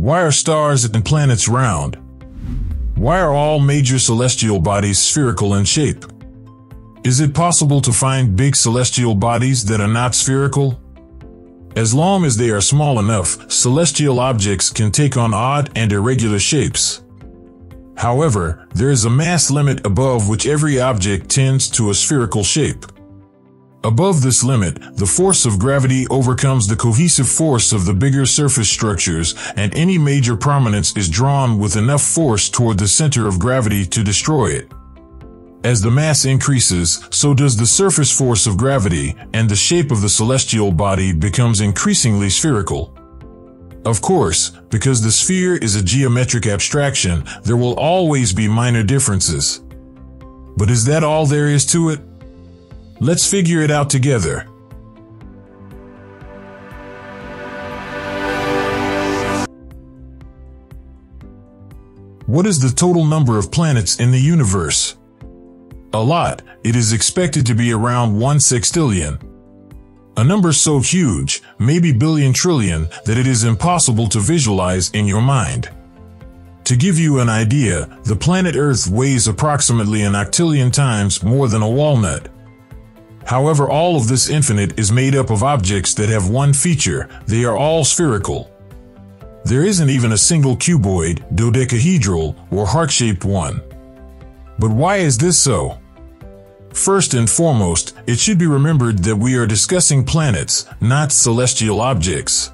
Why are stars and planets round? Why are all major celestial bodies spherical in shape? Is it possible to find big celestial bodies that are not spherical? As long as they are small enough, celestial objects can take on odd and irregular shapes. However, there is a mass limit above which every object tends to a spherical shape. Above this limit, the force of gravity overcomes the cohesive force of the bigger surface structures, and any major prominence is drawn with enough force toward the center of gravity to destroy it. As the mass increases, so does the surface force of gravity, and the shape of the celestial body becomes increasingly spherical. Of course, because the sphere is a geometric abstraction, there will always be minor differences. But is that all there is to it? Let's figure it out together. What is the total number of planets in the universe? A lot. It is expected to be around 1 sextillion. A number so huge, maybe billion trillion, that it is impossible to visualize in your mind. To give you an idea, the planet Earth weighs approximately an octillion times more than a walnut. However, all of this infinite is made up of objects that have one feature, they are all spherical. There isn't even a single cuboid, dodecahedral, or heart-shaped one. But why is this so? First and foremost, it should be remembered that we are discussing planets, not celestial objects.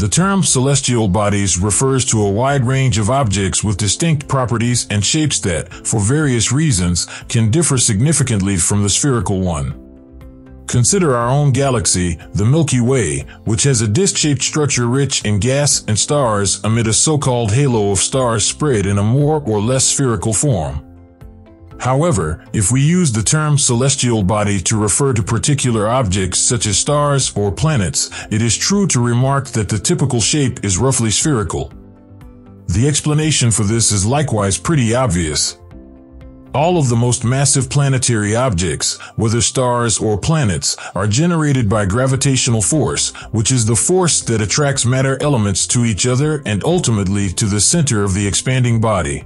The term celestial bodies refers to a wide range of objects with distinct properties and shapes that, for various reasons, can differ significantly from the spherical one. Consider our own galaxy, the Milky Way, which has a disc-shaped structure rich in gas and stars amid a so-called halo of stars spread in a more or less spherical form. However, if we use the term celestial body to refer to particular objects such as stars or planets, it is true to remark that the typical shape is roughly spherical. The explanation for this is likewise pretty obvious. All of the most massive planetary objects, whether stars or planets, are generated by gravitational force, which is the force that attracts matter elements to each other and ultimately to the center of the expanding body.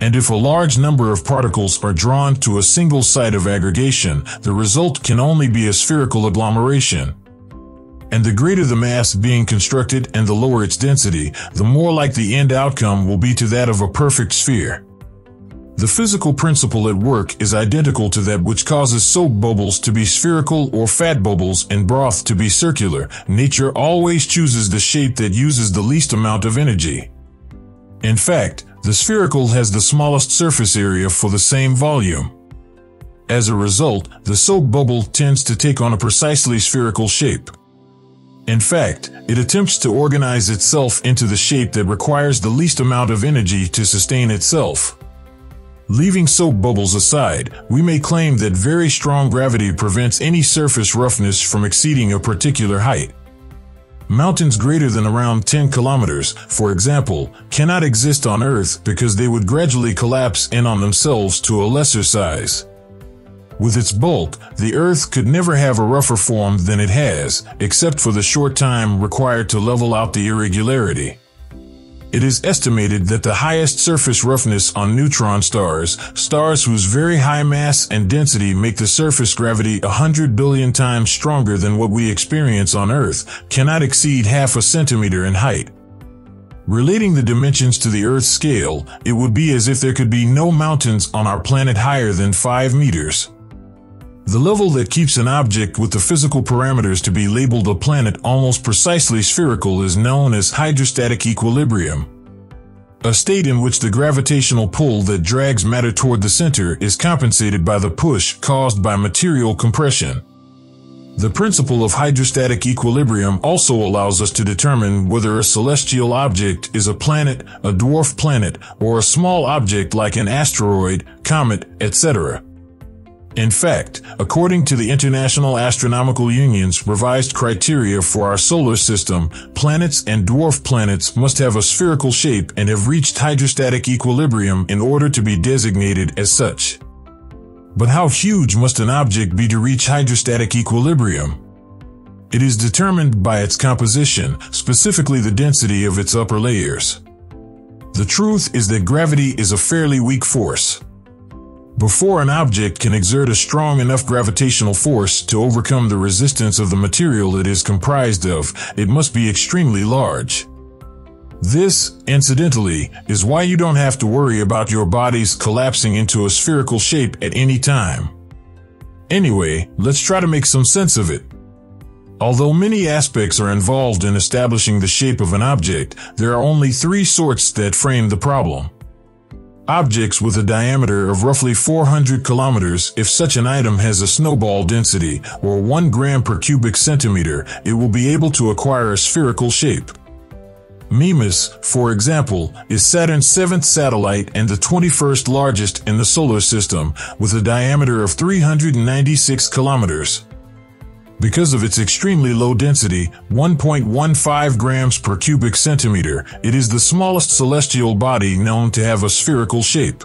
And if a large number of particles are drawn to a single site of aggregation, the result can only be a spherical agglomeration. And the greater the mass being constructed and the lower its density, the more like the end outcome will be to that of a perfect sphere. The physical principle at work is identical to that which causes soap bubbles to be spherical or fat bubbles in broth to be circular. Nature always chooses the shape that uses the least amount of energy. In fact, the spherical has the smallest surface area for the same volume. As a result, the soap bubble tends to take on a precisely spherical shape. In fact, it attempts to organize itself into the shape that requires the least amount of energy to sustain itself. Leaving soap bubbles aside, we may claim that very strong gravity prevents any surface roughness from exceeding a particular height. Mountains greater than around 10 kilometers, for example, cannot exist on Earth because they would gradually collapse in on themselves to a lesser size. With its bulk, the Earth could never have a rougher form than it has, except for the short time required to level out the irregularity. It is estimated that the highest surface roughness on neutron stars, stars whose very high mass and density make the surface gravity a hundred billion times stronger than what we experience on Earth, cannot exceed half a centimeter in height. Relating the dimensions to the Earth's scale, it would be as if there could be no mountains on our planet higher than 5 meters. The level that keeps an object with the physical parameters to be labeled a planet almost precisely spherical is known as hydrostatic equilibrium. A state in which the gravitational pull that drags matter toward the center is compensated by the push caused by material compression. The principle of hydrostatic equilibrium also allows us to determine whether a celestial object is a planet, a dwarf planet, or a small object like an asteroid, comet, etc. In fact, according to the International Astronomical Union's revised criteria for our solar system, planets and dwarf planets must have a spherical shape and have reached hydrostatic equilibrium in order to be designated as such. But how huge must an object be to reach hydrostatic equilibrium? It is determined by its composition, specifically the density of its upper layers. The truth is that gravity is a fairly weak force. Before an object can exert a strong enough gravitational force to overcome the resistance of the material it is comprised of, it must be extremely large. This, incidentally, is why you don't have to worry about your bodies collapsing into a spherical shape at any time. Anyway, let's try to make some sense of it. Although many aspects are involved in establishing the shape of an object, there are only three sorts that frame the problem. Objects with a diameter of roughly 400 kilometers, if such an item has a snowball density, or 1 gram per cubic centimeter, it will be able to acquire a spherical shape. Mimas, for example, is Saturn's seventh satellite and the 21st largest in the solar system, with a diameter of 396 kilometers. Because of its extremely low density, 1.15 grams per cubic centimeter, it is the smallest celestial body known to have a spherical shape.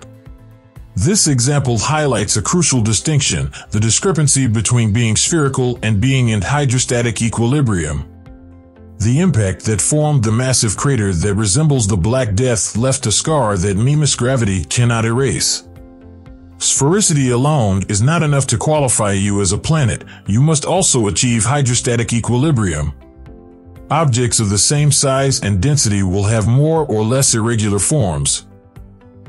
This example highlights a crucial distinction, the discrepancy between being spherical and being in hydrostatic equilibrium. The impact that formed the massive crater that resembles the Black Death left a scar that Mimas gravity cannot erase. Sphericity alone is not enough to qualify you as a planet. You must also achieve hydrostatic equilibrium. Objects of the same size and density will have more or less irregular forms.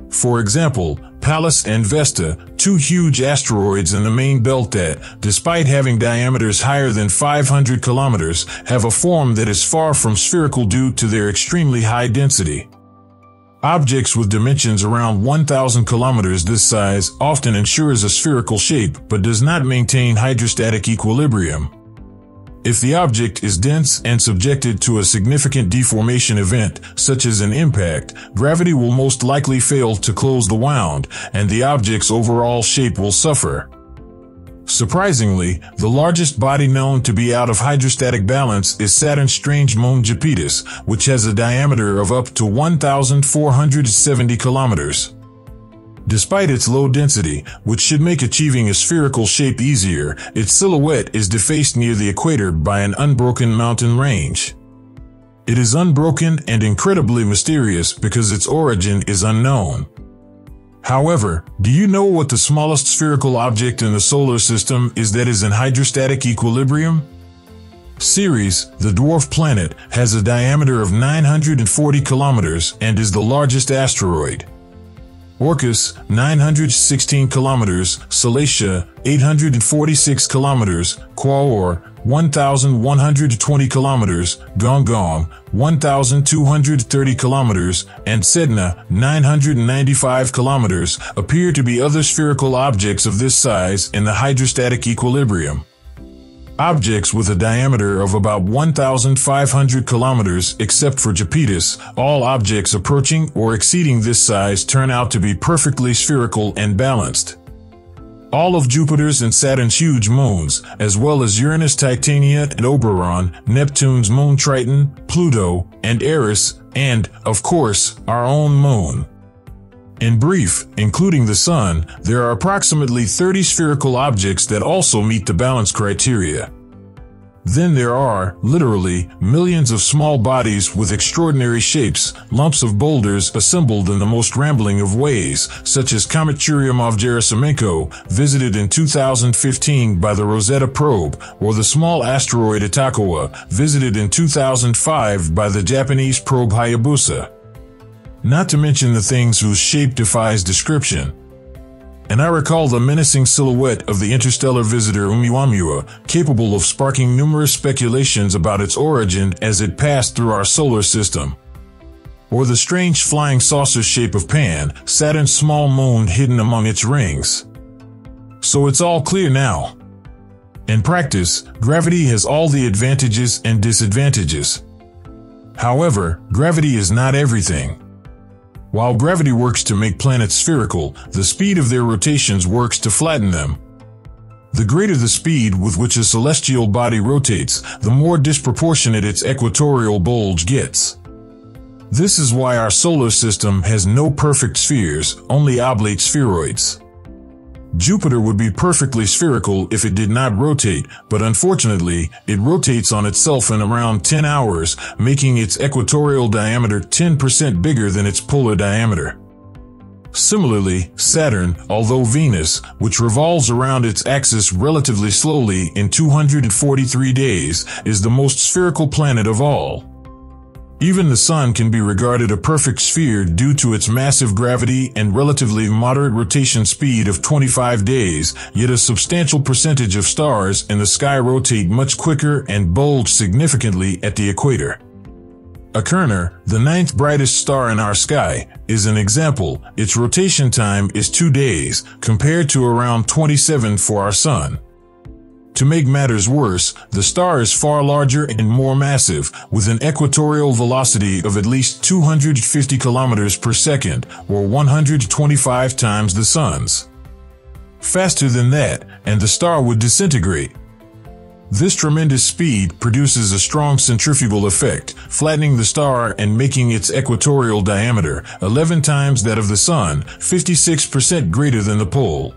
For example, Pallas and Vesta, two huge asteroids in the main belt that, despite having diameters higher than 500 kilometers, have a form that is far from spherical due to their extremely high density. Objects with dimensions around 1,000 kilometers this size often ensures a spherical shape but does not maintain hydrostatic equilibrium. If the object is dense and subjected to a significant deformation event, such as an impact, gravity will most likely fail to close the wound, and the object's overall shape will suffer. Surprisingly, the largest body known to be out of hydrostatic balance is Saturn's strange moon Japetus, which has a diameter of up to 1,470 kilometers. Despite its low density, which should make achieving a spherical shape easier, its silhouette is defaced near the equator by an unbroken mountain range. It is unbroken and incredibly mysterious because its origin is unknown. However, do you know what the smallest spherical object in the solar system is that is in hydrostatic equilibrium? Ceres, the dwarf planet, has a diameter of 940 kilometers and is the largest asteroid. Orcus, 916 kilometers, Salacia, 846 kilometers, Quaoar, 1,120 kilometers, Gonggong, 1,230 kilometers, and Sedna, 995 kilometers, appear to be other spherical objects of this size in the hydrostatic equilibrium. Objects with a diameter of about 1,500 kilometers, except for Japetus, all objects approaching or exceeding this size turn out to be perfectly spherical and balanced. All of Jupiter's and Saturn's huge moons, as well as Uranus, Titania, and Oberon, Neptune's moon Triton, Pluto, and Eris, and, of course, our own moon. In brief, including the Sun, there are approximately 30 spherical objects that also meet the balance criteria. Then there are, literally, millions of small bodies with extraordinary shapes, lumps of boulders assembled in the most rambling of ways, such as Comet Churyumov-Gerasimenko, visited in 2015 by the Rosetta probe, or the small asteroid Itokawa, visited in 2005 by the Japanese probe Hayabusa not to mention the things whose shape defies description. And I recall the menacing silhouette of the interstellar visitor Oumuamua, capable of sparking numerous speculations about its origin as it passed through our solar system. Or the strange flying saucer shape of Pan, Saturn's small moon hidden among its rings. So it's all clear now. In practice, gravity has all the advantages and disadvantages. However, gravity is not everything. While gravity works to make planets spherical, the speed of their rotations works to flatten them. The greater the speed with which a celestial body rotates, the more disproportionate its equatorial bulge gets. This is why our solar system has no perfect spheres, only oblate spheroids. Jupiter would be perfectly spherical if it did not rotate, but unfortunately, it rotates on itself in around 10 hours, making its equatorial diameter 10% bigger than its polar diameter. Similarly, Saturn, although Venus, which revolves around its axis relatively slowly in 243 days, is the most spherical planet of all. Even the Sun can be regarded a perfect sphere due to its massive gravity and relatively moderate rotation speed of 25 days, yet a substantial percentage of stars in the sky rotate much quicker and bulge significantly at the equator. Achernar, the ninth brightest star in our sky, is an example. Its rotation time is two days, compared to around 27 for our Sun. To make matters worse, the star is far larger and more massive, with an equatorial velocity of at least 250 kilometers per second, or 125 times the sun's. Faster than that, and the star would disintegrate. This tremendous speed produces a strong centrifugal effect, flattening the star and making its equatorial diameter 11 times that of the sun, 56% greater than the pole.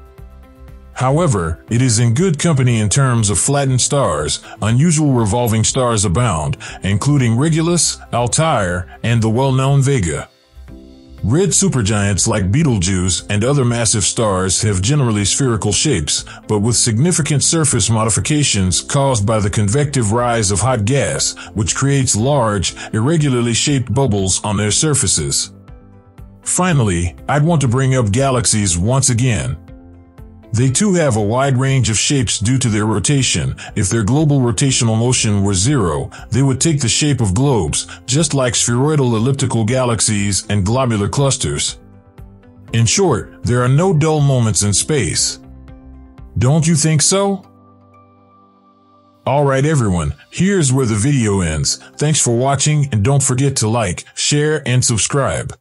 However, it is in good company in terms of flattened stars. Unusual revolving stars abound, including Regulus, Altair, and the well-known Vega. Red supergiants like Betelgeuse and other massive stars have generally spherical shapes, but with significant surface modifications caused by the convective rise of hot gas, which creates large, irregularly shaped bubbles on their surfaces. Finally, I'd want to bring up galaxies once again. They too have a wide range of shapes due to their rotation. If their global rotational motion were zero, they would take the shape of globes, just like spheroidal elliptical galaxies and globular clusters. In short, there are no dull moments in space. Don't you think so? Alright everyone, here's where the video ends. Thanks for watching and don't forget to like, share, and subscribe.